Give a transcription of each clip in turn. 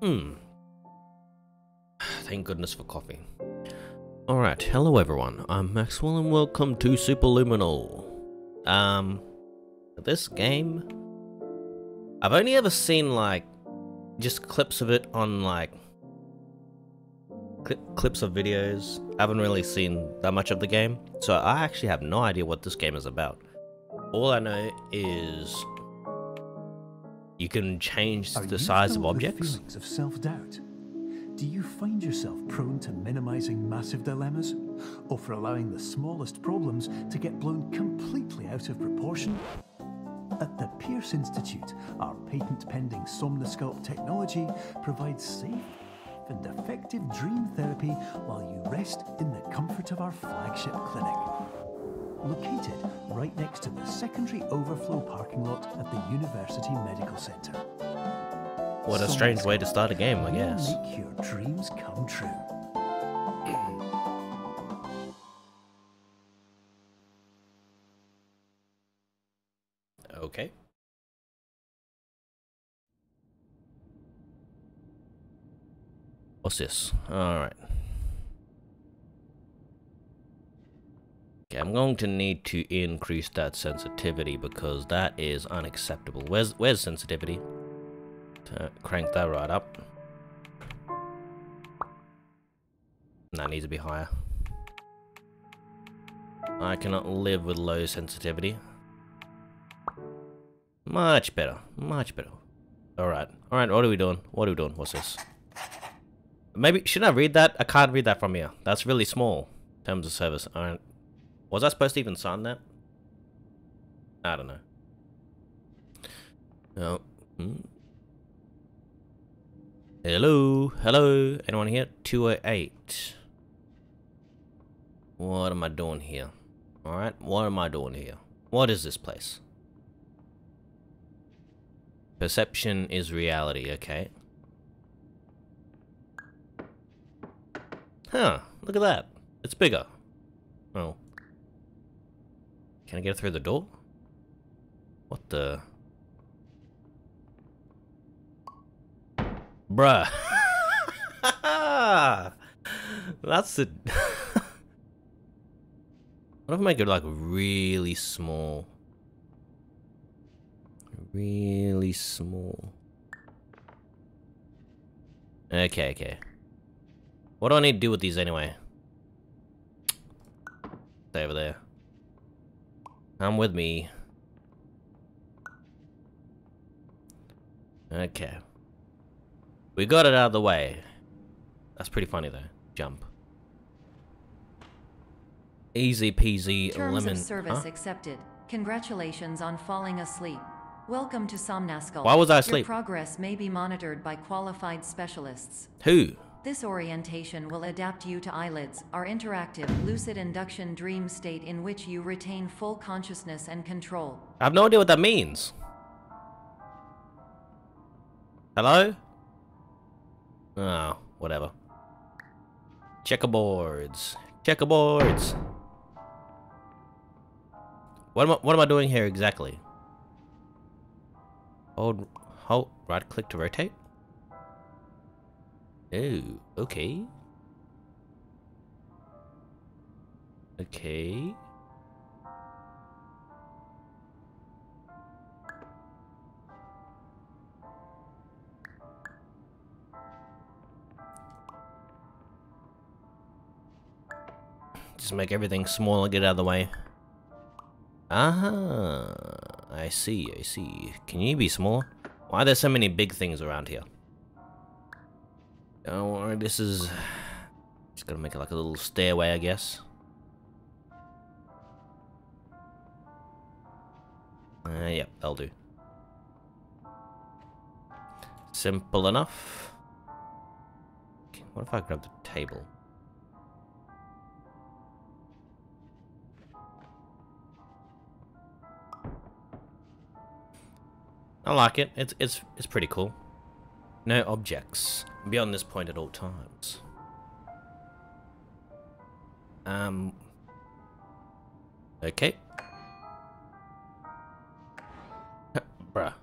Hmm. Thank goodness for coffee. Alright, hello everyone, I'm Maxwell and welcome to Superliminal. Um, this game, I've only ever seen like, just clips of it on like, clip, clips of videos. I haven't really seen that much of the game, so I actually have no idea what this game is about. All I know is you can change Are the size of objects. feelings of self-doubt? Do you find yourself prone to minimizing massive dilemmas? Or for allowing the smallest problems to get blown completely out of proportion? At the Pierce Institute, our patent-pending Somnasculpt technology provides safe and effective dream therapy while you rest in the comfort of our flagship clinic. Located right next to the secondary overflow parking lot at the University Medical Centre. What a strange way to start a game, I guess. Make your dreams come true. Okay. What's this? Alright. Okay, I'm going to need to increase that sensitivity because that is unacceptable. Where's where's sensitivity? To crank that right up. That needs to be higher. I cannot live with low sensitivity. Much better. Much better. Alright. Alright, what are we doing? What are we doing? What's this? Maybe, should I read that? I can't read that from here. That's really small. Terms of service. Alright. Was I supposed to even sign that? I don't know. No. Hmm. Hello? Hello? Anyone here? 208. What am I doing here? Alright, what am I doing here? What is this place? Perception is reality, okay. Huh, look at that. It's bigger. Oh. Can I get through the door? What the? Bruh. That's it. what if I make it like really small? Really small. Okay, okay. What do I need to do with these anyway? Stay over there. Come with me. Okay. We got it out of the way. That's pretty funny though. Jump. Easy peasy Terms lemon. of service huh? accepted. Congratulations on falling asleep. Welcome to Somnasculpt. Why was I Your asleep? progress may be monitored by qualified specialists. Who? This orientation will adapt you to eyelids, our interactive, lucid induction dream state in which you retain full consciousness and control. I have no idea what that means. Hello? Oh, whatever. Checkerboards. Checkerboards. What am I, what am I doing here exactly? Hold, hold, right click to rotate? Oh, okay. Okay. Just make everything small and get out of the way. Ah, I see, I see. Can you be small? Why are there so many big things around here? Don't worry, this is... Just gotta make it like a little stairway, I guess. Uh, yep, that'll do. Simple enough. Okay, what if I grab the table? I like it. It's it's it's pretty cool. No objects beyond this point at all times. Um. Okay. Bruh.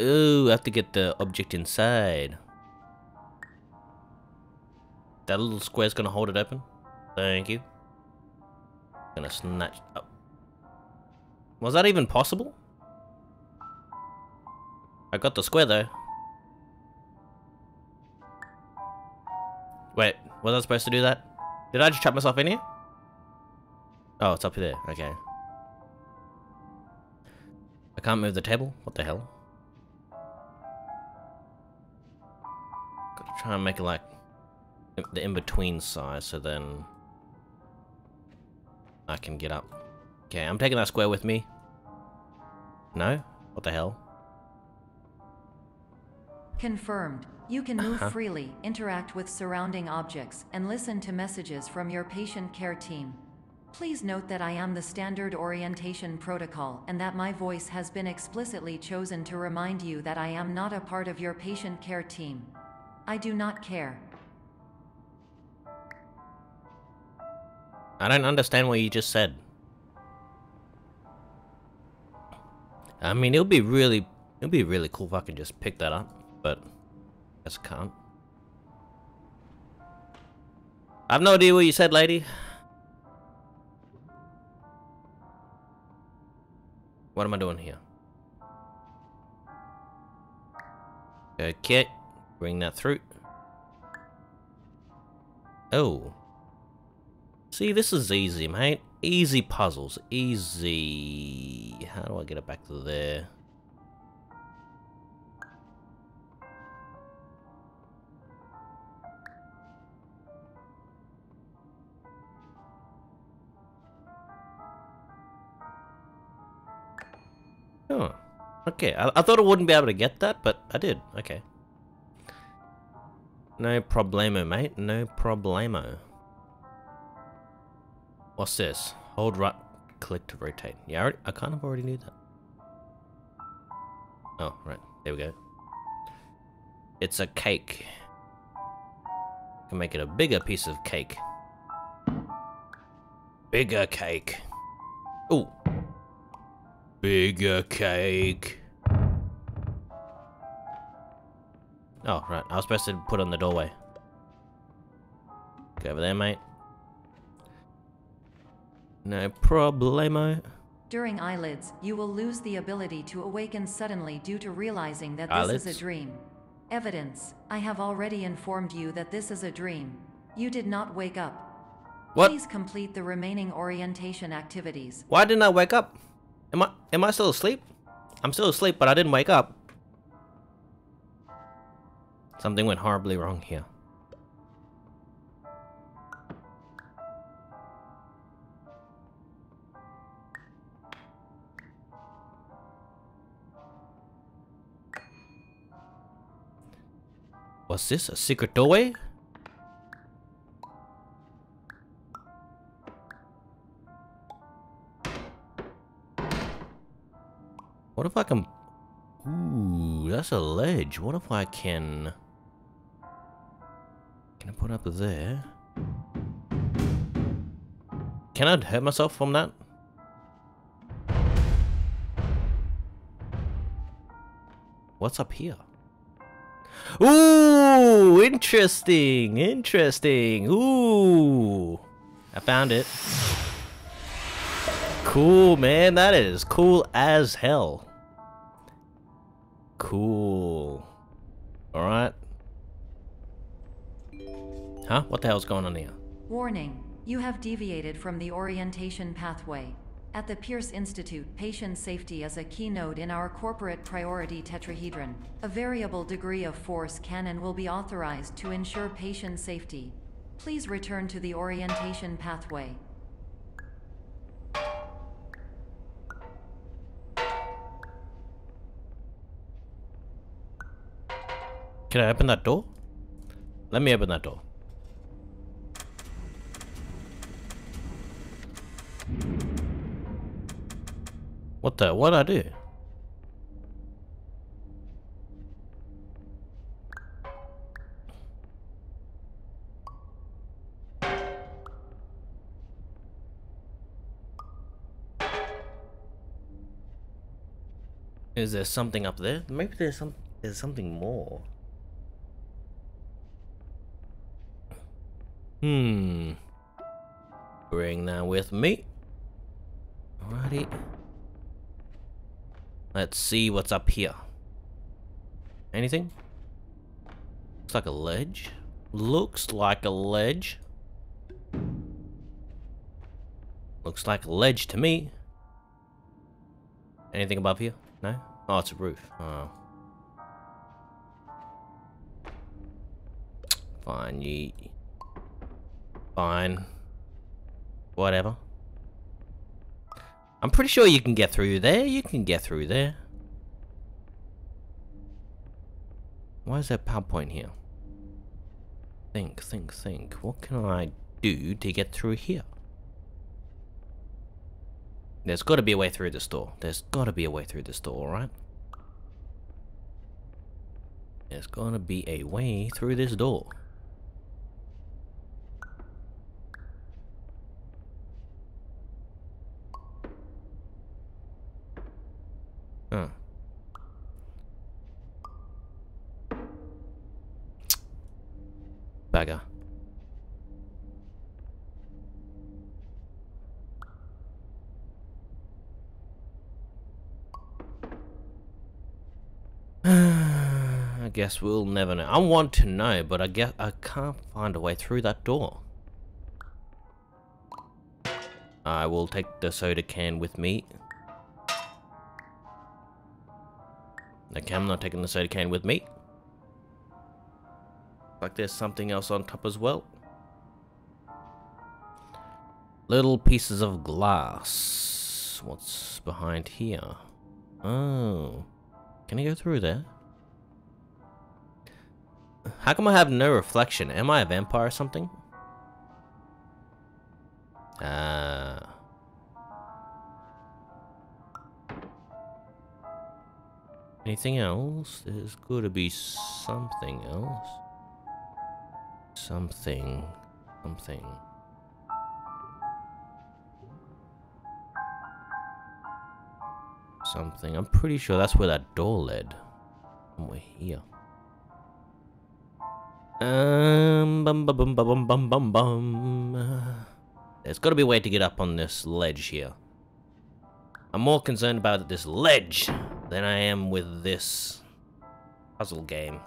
Ooh, I have to get the object inside. That little square's gonna hold it open. Thank you. Gonna snatch up. Was that even possible? I got the square though. Wait, was I supposed to do that? Did I just trap myself in here? Oh, it's up there. Okay. I can't move the table? What the hell? Gotta try and make it like the in-between size so then I can get up. Okay, I'm taking that square with me. No? What the hell? Confirmed. You can move Uh-huh. freely, interact with surrounding objects, and listen to messages from your patient care team. Please note that I am the standard orientation protocol and that my voice has been explicitly chosen to remind you that I am not a part of your patient care team. I do not care. I don't understand what you just said. I mean, it'll be really, it'll be really cool if I can just pick that up, but guess I can't. I have no idea what you said, lady. What am I doing here? Okay, bring that through. Oh. See, this is easy, mate. Easy puzzles. Easy. How do I get it back to there? Okay, I, I thought I wouldn't be able to get that, but I did. Okay. No problemo, mate. No problemo. What's this? Hold right click to rotate. Yeah, I, already, I kind of already knew that. Oh, right. There we go. It's a cake. Can make it a bigger piece of cake. Bigger cake. Ooh. Bigger cake. Oh, right. I was supposed to put on the doorway. Go over there, mate. No problemo. During eyelids, you will lose the ability to awaken suddenly due to realizing that this is a dream. Evidence. I have already informed you that this is a dream. You did not wake up. What? Please complete the remaining orientation activities. Why didn't I wake up? Am I am I still asleep? I'm still asleep, but I didn't wake up. Something went horribly wrong here. Was this? A secret doorway? If I can... Ooh, that's a ledge. What if I can... Can I put up there? Can I hurt myself from that? What's up here? Ooh, interesting, interesting. Ooh, I found it. Cool, man. That is cool as hell. Cool. Alright. Huh? What the hell's going on here? Warning. You have deviated from the orientation pathway. At the Pierce Institute, patient safety is a keynote in our corporate priority tetrahedron. A variable degree of force can and will be authorized to ensure patient safety. Please return to the orientation pathway. Can I open that door? Let me open that door. What the? What'd I do? Is there something up there? Maybe there's some there's something more. Hmm. Bring that with me. Alrighty. Let's see what's up here. Anything? Looks like a ledge. Looks like a ledge. Looks like a ledge to me. Anything above here? No? Oh, it's a roof. Oh. Fine, ye. Fine. Whatever. I'm pretty sure you can get through there. You can get through there. Why is there PowerPoint here? Think, think, think. What can I do to get through here? There's got to be a way through this door. There's got to be a way through this door, alright? There's gonna be a way through this door. Huh. Bagger. I guess we'll never know. I want to know, but I guess I can't find a way through that door. I will take the soda can with me. Okay, I'm not taking the soda can with me. Like there's something else on top as well. Little pieces of glass. What's behind here? Oh. Can I go through there? How come I have no reflection? Am I a vampire or something? Ah. Uh. Anything else? There's gotta be something else. Something. Something. Something. I'm pretty sure that's where that door led. Somewhere here. Um, bum bum bum bum bum bum bum. There's got to be a way to get up on this ledge here. I'm more concerned about this ledge than I am with this puzzle game.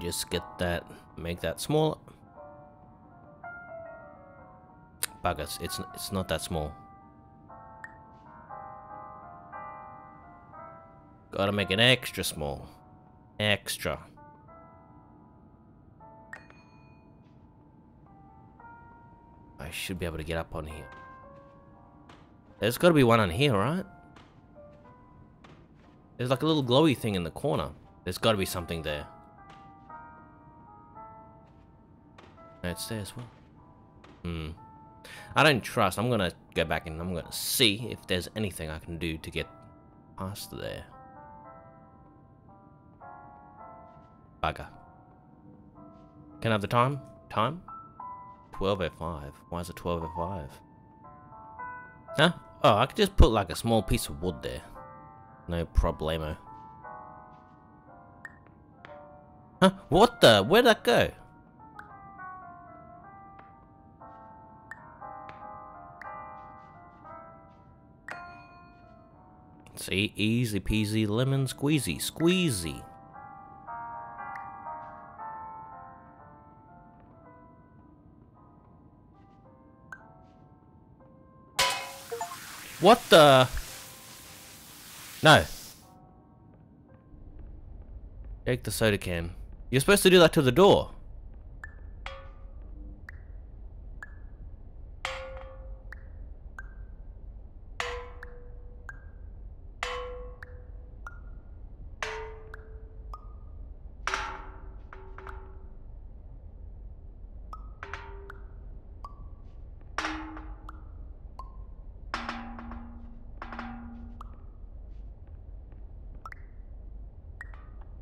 Just get that, make that smaller. Buggers, it's it's not that small. Gotta make it extra small. Extra. I should be able to get up on here. There's gotta be one on here, right? There's like a little glowy thing in the corner. There's gotta be something there. It's there as well. Hmm. I don't trust. I'm gonna go back and I'm gonna see if there's anything I can do to get past there. Bugger. Can I have the time? Time? 12.05. Why is it 12.05? Huh? Oh, I could just put like a small piece of wood there. No problemo. Huh? What the? Where'd that go? See? Easy peasy lemon squeezy. Squeezy. What the? No. Take the soda can. You're supposed to do that to the door.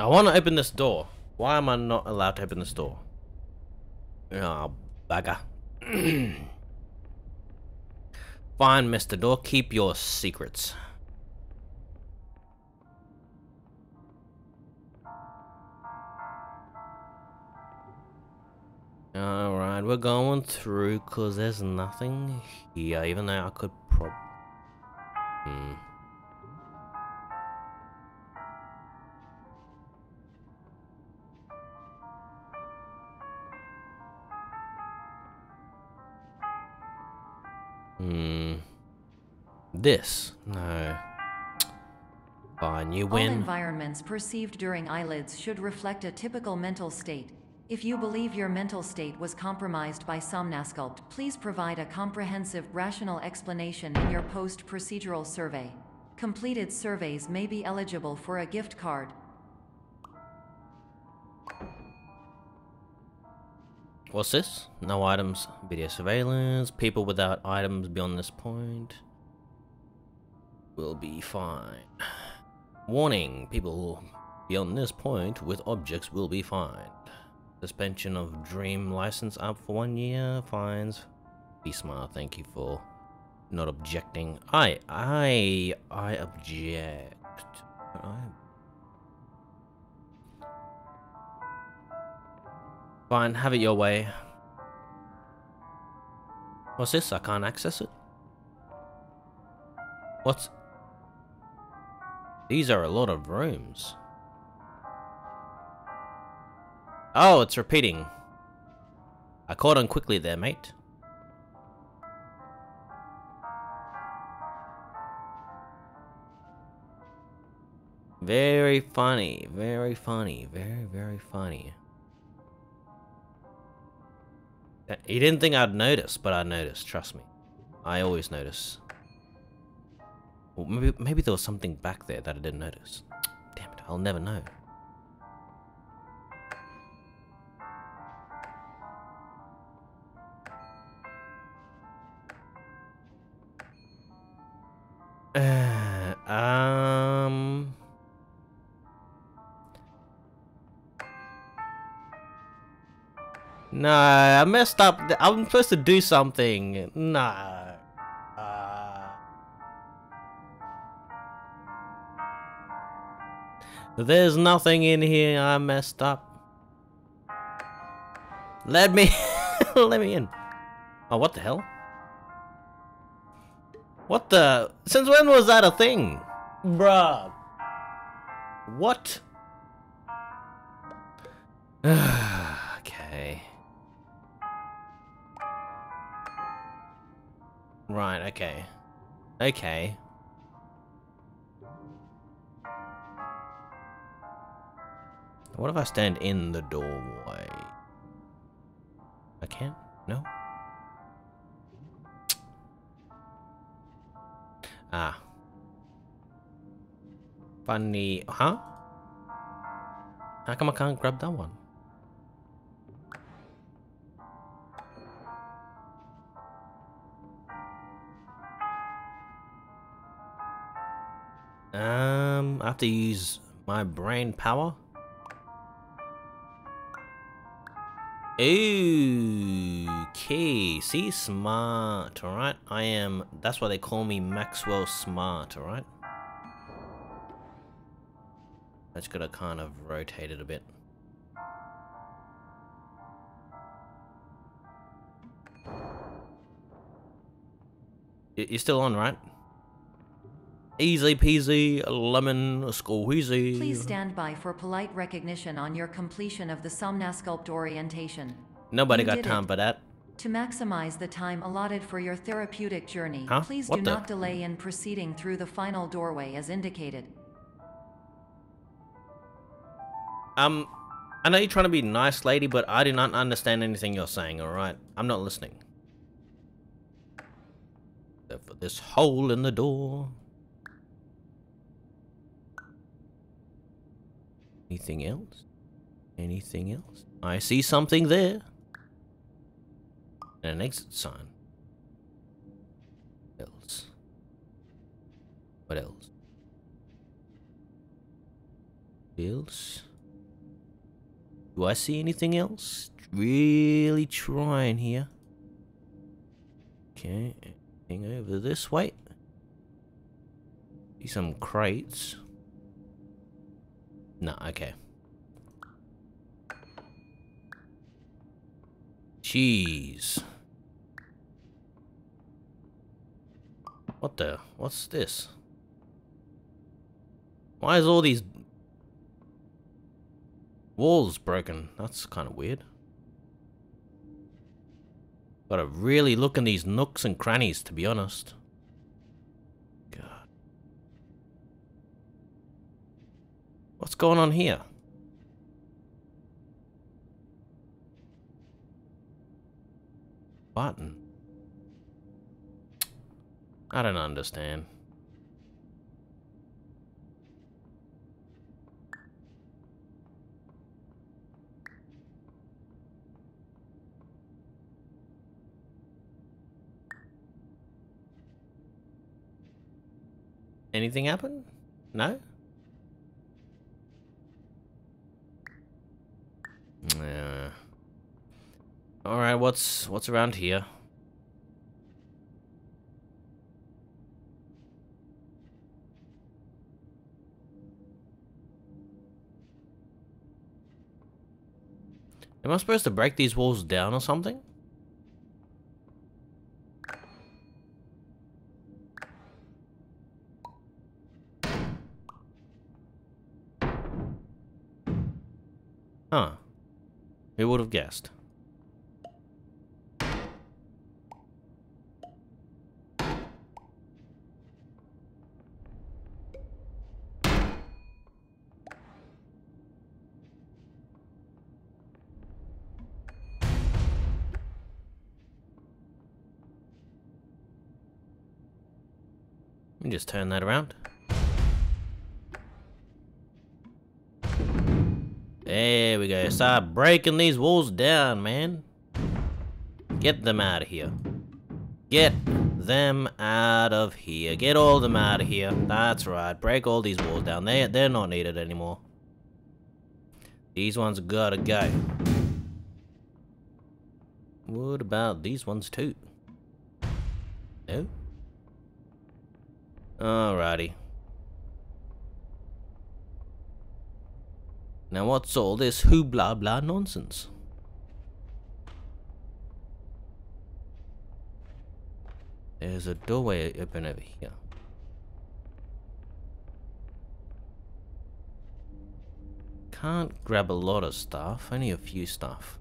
I want to open this door. Why am I not allowed to open this door? Oh, Bagger. Fine, Mr. Door, keep your secrets. Alright, we're going through because there's nothing here, even though I could prob... Hmm. Hmm. This? No. Fine, you win. All environments perceived during eyelids should reflect a typical mental state. If you believe your mental state was compromised by Somnasculpt, please provide a comprehensive, rational explanation in your post-procedural survey. Completed surveys may be eligible for a gift card. What's this? No items. Video surveillance. People without items beyond this point will be fine. Warning. People beyond this point with objects will be fined. Suspension of Dream license up for one year. Fines. Be smart. Thank you for not objecting. I, I, I object. I Fine, have it your way. What's this? I can't access it? What's... These are a lot of rooms. Oh, it's repeating. I caught on quickly there, mate. Very funny, very funny, very, very funny. He didn't think I'd notice, but I noticed, trust me. I always notice. Well, maybe, maybe there was something back there that I didn't notice. Damn it, I'll never know. No, I messed up. I'm supposed to do something. No. Uh... There's nothing in here. I messed up. Let me... Let me in. Oh, what the hell? What the... Since when was that a thing? Bruh. What? Right, okay. Okay. What if I stand in the doorway? I can't? No? Ah. Funny. Huh? How come I can't grab that one? To use my brain power. Okay, see, smart, alright? I am, that's why they call me Maxwell Smart, alright? I just gotta kind of rotate it a bit. You're still on, right? Easy peasy, lemon squeezy. Please stand by for polite recognition on your completion of the Somnasculpt orientation. Nobody You got time it. for that. To maximize the time allotted for your therapeutic journey, Huh? please What do the- not delay in proceeding through the final doorway as indicated. Um, I know you're trying to be nice, lady, but I do not understand anything you're saying, alright? I'm not listening. Except for this hole in the door. Anything else? Anything else? I see something there. And an exit sign. What else? What else? Else? Do I see anything else? really trying here. Okay, anything over this way? See some crates. No, okay. Cheese. What the? What's this? Why is all these walls broken? That's kind of weird. Gotta really look in these nooks and crannies, to be honest. What's going on here? Button. I don't understand. Anything happen? No? Yeah. Alright, what's what's around here? Am I supposed to break these walls down or something? Huh. Who would have guessed? Just turn that around. There we go. Start breaking these walls down, man. Get them out of here. Get them out of here. Get all of them out of here. That's right. Break all these walls down. They, they're not needed anymore. These ones gotta go. What about these ones too? No? Alrighty. Now what's all this who blah blah nonsense? There's a doorway open over here. Can't grab a lot of stuff, only a few stuff.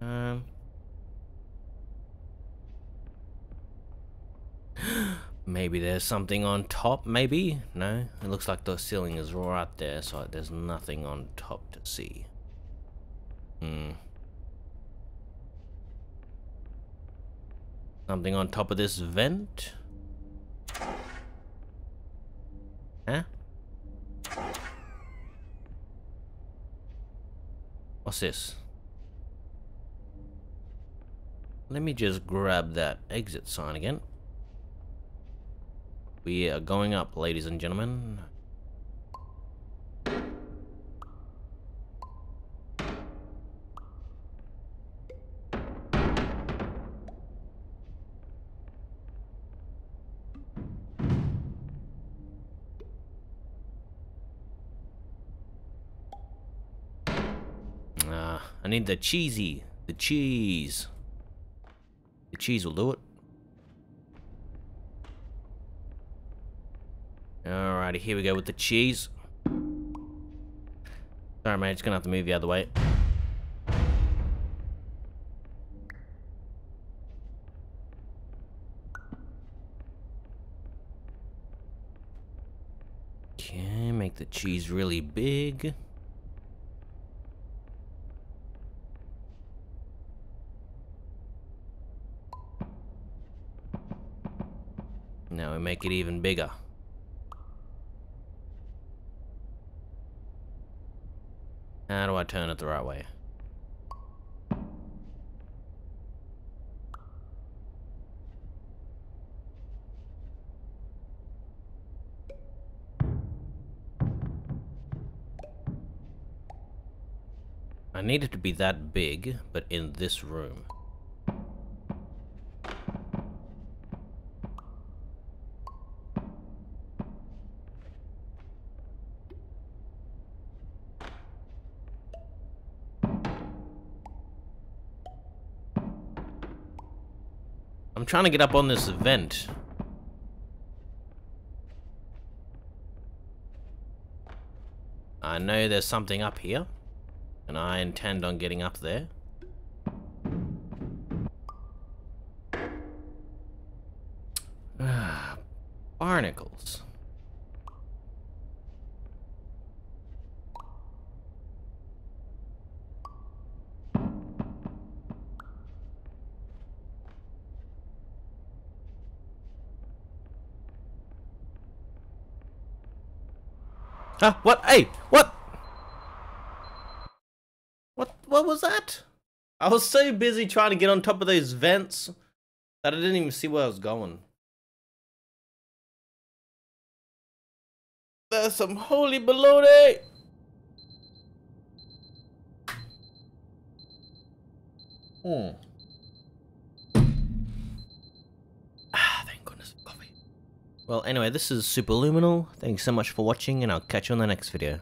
Um... Maybe there's something on top, maybe? No? It looks like the ceiling is right there, so there's nothing on top to see. Hmm. Something on top of this vent? Huh? What's this? Let me just grab that exit sign again. We are going up, ladies and gentlemen. Ah, I need the cheesy. The cheese. The cheese will do it. Alrighty, here we go with the cheese. Sorry, man, just gonna have to move the other way. Okay, make the cheese really big. Now we make it even bigger. How do I turn it the right way? I need it to be that big, but in this room. Trying to get up on this vent. I know there's something up here, and I intend on getting up there. Ah, barnacles. Huh? What? Hey! What? What? What was that? I was so busy trying to get on top of those vents that I didn't even see where I was going. There's some holy baloney! Hmm. Ah, thank goodness for coffee. Well, anyway, this is Superliminal. Thanks so much for watching, and I'll catch you on the next video.